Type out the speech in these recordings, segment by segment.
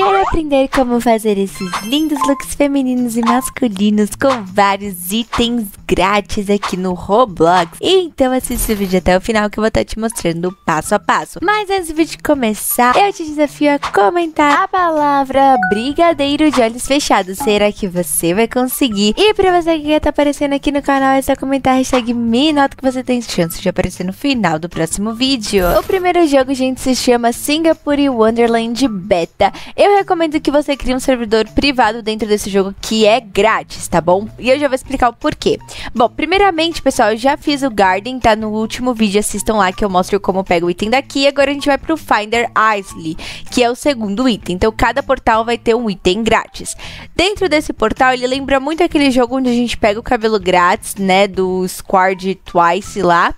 Quer aprender como fazer esses lindos looks femininos e masculinos com vários itens grátis aqui no Roblox? Então assista o vídeo até o final que eu vou estar te mostrando passo a passo. Mas antes do vídeo começar, eu te desafio a comentar a palavra brigadeiro de olhos fechados. Será que você vai conseguir? E pra você que tá aparecendo aqui no canal, é só comentar a hashtag Minota que você tem chance de aparecer no final do próximo vídeo. O primeiro jogo, gente, se chama Singapore Wonderland Beta. Eu recomendo que você crie um servidor privado dentro desse jogo que é grátis, tá bom? E eu já vou explicar o porquê. Bom, primeiramente, pessoal, eu já fiz o Garden, tá no último vídeo, assistam lá que eu mostro como pega o item daqui. Agora a gente vai pro Finder Isley, que é o segundo item. Então, cada portal vai ter um item grátis. Dentro desse portal, ele lembra muito aquele jogo onde a gente pega o cabelo grátis, né, do Squad Twice lá.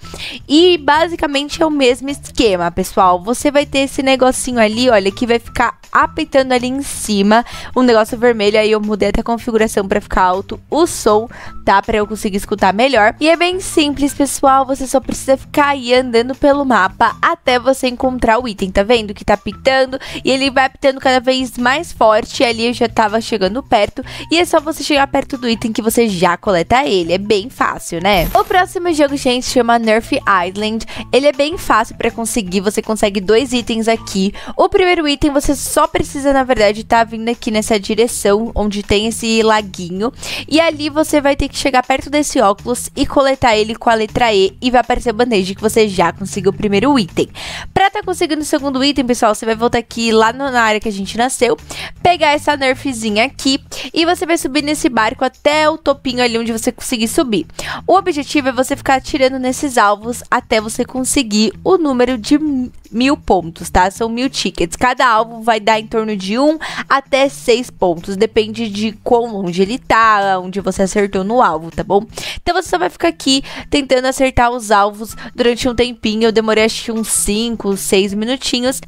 E basicamente é o mesmo esquema, pessoal. Você vai ter esse negocinho ali, olha, que vai ficar apeitando ali em cima um negócio vermelho. Aí eu mudei até a configuração para ficar alto o som, tá? Para eu conseguir escutar melhor. E é bem simples, pessoal. Você só precisa ficar aí andando pelo mapa até você encontrar o item, tá vendo? Que tá pitando e ele vai pitando cada vez mais forte. Ali eu já tava chegando perto. E é só você chegar perto do item que você já coleta ele. É bem fácil, né? O próximo jogo, gente, chama Nerf Island. Ele é bem fácil para conseguir. Você consegue dois itens aqui. O primeiro item você só precisa, na verdade, estar tá vindo aqui nessa direção onde tem esse laguinho. E ali você vai ter que chegar perto desse óculos e coletar ele com a letra E e vai aparecer a bandeja que você já conseguiu o primeiro item. Pra tá conseguindo o segundo item, pessoal, você vai voltar aqui lá no, na área que a gente nasceu, pegar essa nerfzinha aqui e você vai subir nesse barco até o topinho ali onde você conseguir subir. O objetivo é você ficar atirando nesses alvos até você conseguir o número de mil pontos, tá? São mil tickets. Cada alvo vai dar em torno de um até seis pontos. Depende de quão longe ele tá, onde você acertou no alvo, tá bom? Então você só vai ficar aqui tentando acertar os alvos durante um tempinho. Eu demorei acho que uns 5, 6 minutinhos.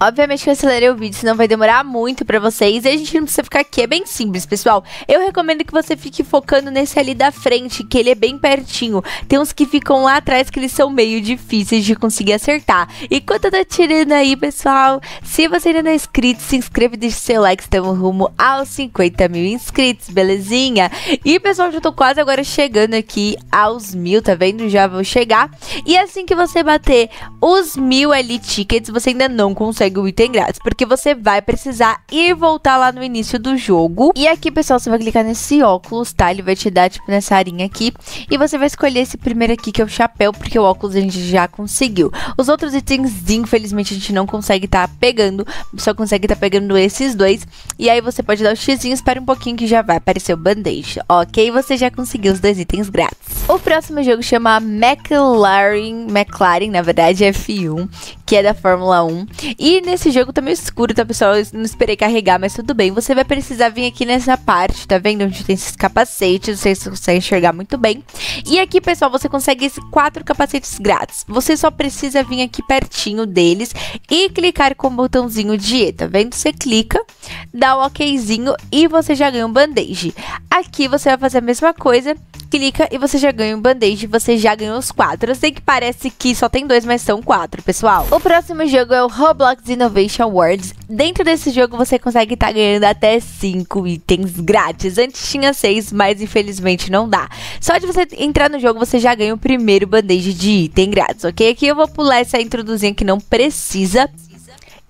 Obviamente que eu acelerei o vídeo, senão vai demorar muito pra vocês. E a gente não precisa ficar aqui, é bem simples, pessoal. Eu recomendo que você fique focando nesse ali da frente, que ele é bem pertinho. Tem uns que ficam lá atrás que eles são meio difíceis de conseguir acertar. E quanto tá tirando aí, pessoal, se você ainda não é inscrito, se inscreve e deixa seu like, estamos rumo aos 50 mil inscritos, belezinha? E, pessoal, já tô quase agora chegando aqui aos mil, tá vendo? Já vou chegar. E assim que você bater os mil ali tickets, você ainda não consegue o item grátis, porque você vai precisar ir voltar lá no início do jogo. E aqui, pessoal, você vai clicar nesse óculos, tá? Ele vai te dar, tipo, nessa arinha aqui. E você vai escolher esse primeiro aqui, que é o chapéu, porque o óculos a gente já conseguiu. Os outros itens, infelizmente, a gente não consegue estar tá pegando, só consegue estar tá pegando esses dois. E aí você pode dar o xizinho, espera um pouquinho que já vai aparecer o band-aid, ok? Você já conseguiu os dois itens grátis. O próximo jogo chama McLaren, McLaren, na verdade, F1, que é da Fórmula 1. E nesse jogo tá meio escuro, tá, pessoal? Eu não esperei carregar, mas tudo bem. Você vai precisar vir aqui nessa parte, tá vendo? Onde tem esses capacetes, vocês conseguem enxergar muito bem. E aqui, pessoal, você consegue esses quatro capacetes grátis. Você só precisa vir aqui pertinho deles e clicar com o botãozinho de E, tá vendo? Você clica, dá o okzinho e você já ganha um band-aid. Aqui você vai fazer a mesma coisa clica e você já ganha um band-aid, você já ganhou os quatro. Eu sei que parece que só tem dois, mas são quatro, pessoal. O próximo jogo é o Roblox Innovation Worlds. Dentro desse jogo você consegue estar tá ganhando até cinco itens grátis. Antes tinha seis, mas infelizmente não dá. Só de você entrar no jogo você já ganha o primeiro band-aid de item grátis, ok? Aqui eu vou pular essa introduzinha que não precisa.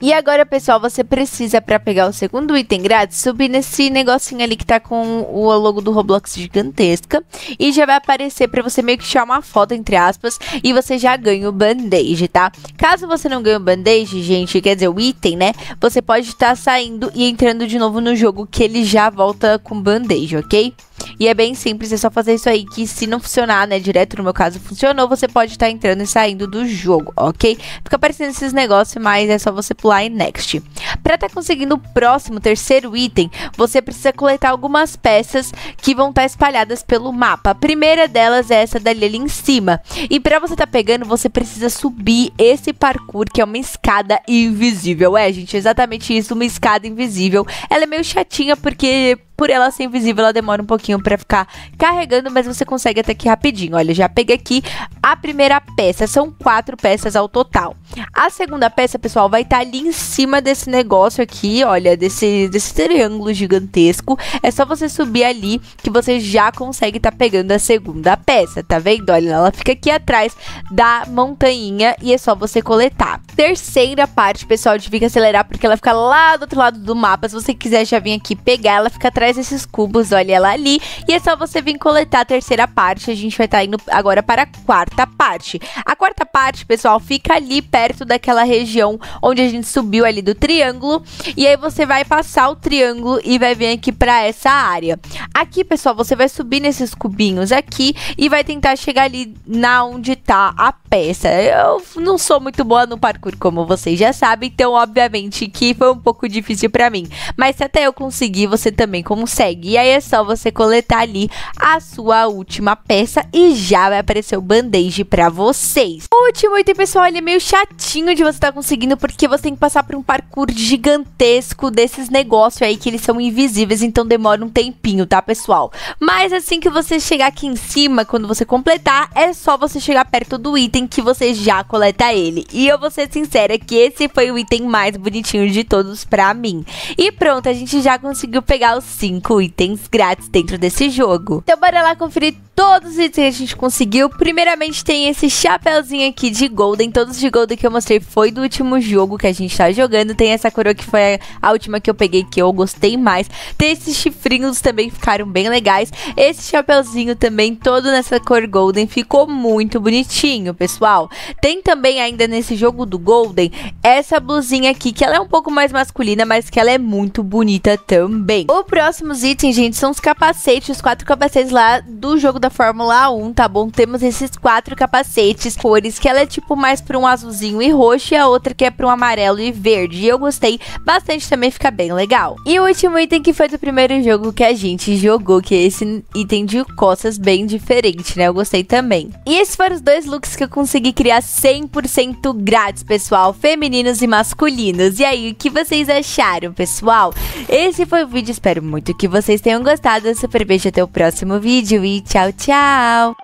E agora, pessoal, você precisa, para pegar o segundo item grátis, subir nesse negocinho ali que tá com o logo do Roblox gigantesca. E já vai aparecer para você meio que tirar uma foto, entre aspas, e você já ganha o band-aid, tá? Caso você não ganhe o band-aid, gente, quer dizer, o item, né? Você pode estar tá saindo e entrando de novo no jogo, que ele já volta com band-aid, ok? E é bem simples, é só fazer isso aí que se não funcionar, né, direto no meu caso funcionou, você pode estar tá entrando e saindo do jogo, ok? Fica aparecendo esses negócios, mas é só você pular next. Para estar tá conseguindo o próximo, terceiro item, você precisa coletar algumas peças que vão estar tá espalhadas pelo mapa. A primeira delas é essa dali ali em cima. E para você estar tá pegando, você precisa subir esse parkour, que é uma escada invisível. É, gente, exatamente isso, uma escada invisível. Ela é meio chatinha porque por ela ser invisível, ela demora um pouquinho pra ficar carregando, mas você consegue até que rapidinho. Olha, já peguei aqui a primeira peça, são quatro peças ao total. A segunda peça, pessoal, vai estar tá ali em cima desse negócio aqui, olha, desse, desse triângulo gigantesco. É só você subir ali que você já consegue estar tá pegando a segunda peça, tá vendo? Olha, ela fica aqui atrás da montanha e é só você coletar. Terceira parte, pessoal, tive que acelerar porque ela fica lá do outro lado do mapa. Se você quiser já vir aqui pegar, ela fica atrás desses cubos, olha ela ali. E é só você vir coletar a terceira parte. A gente vai estar tá indo agora para a quarta parte. A quarta parte, pessoal, fica ali perto daquela região onde a gente subiu ali do triângulo. E aí você vai passar o triângulo e vai vir aqui para essa área. Aqui, pessoal, você vai subir nesses cubinhos aqui e vai tentar chegar ali na onde tá a peça. Eu não sou muito boa no parkour, como vocês já sabem, então obviamente que foi um pouco difícil para mim. Mas se até eu conseguir, você também consegue. E aí é só você coletar ali a sua última peça e já vai aparecer o band-aid pra vocês. O último item, pessoal, ele é meio chatinho de você estar tá conseguindo, porque você tem que passar por um parkour gigantesco desses negócios aí que eles são invisíveis, então demora um tempinho, tá, pessoal? Mas assim que você chegar aqui em cima, quando você completar, é só você chegar perto do item que você já coleta ele. E eu vou ser sincera que esse foi o item mais bonitinho de todos pra mim. E pronto, a gente já conseguiu pegar os 5 itens grátis dentro desse jogo. Então bora lá conferir todos os itens que a gente conseguiu. Primeiramente tem esse chapéuzinho aqui de Golden. Todos de Golden que eu mostrei foi do último jogo que a gente tá jogando. Tem essa coroa que foi a última que eu peguei que eu gostei mais. Tem esses chifrinhos também ficaram bem legais. Esse chapéuzinho também todo nessa cor Golden ficou muito bonitinho, pessoal. Tem também ainda nesse jogo do Golden essa blusinha aqui que ela é um pouco mais masculina, mas que ela é muito bonita também. O próximos itens, gente, são os capacetes, os quatro capacetes lá do jogo da Fórmula 1, tá bom? Temos esses quatro capacetes, cores, que ela é tipo mais para um azulzinho e roxo e a outra que é para um amarelo e verde. E eu gostei bastante também, fica bem legal. E o último item que foi do primeiro jogo que a gente jogou, que é esse item de costas bem diferente, né? Eu gostei também. E esses foram os dois looks que eu consegui criar 100% grátis, pessoal, femininos e masculinos. E aí, o que vocês acharam, pessoal? Esse foi o vídeo, espero muito que vocês tenham gostado. Eu super beijo até o próximo vídeo e tchau, tchau!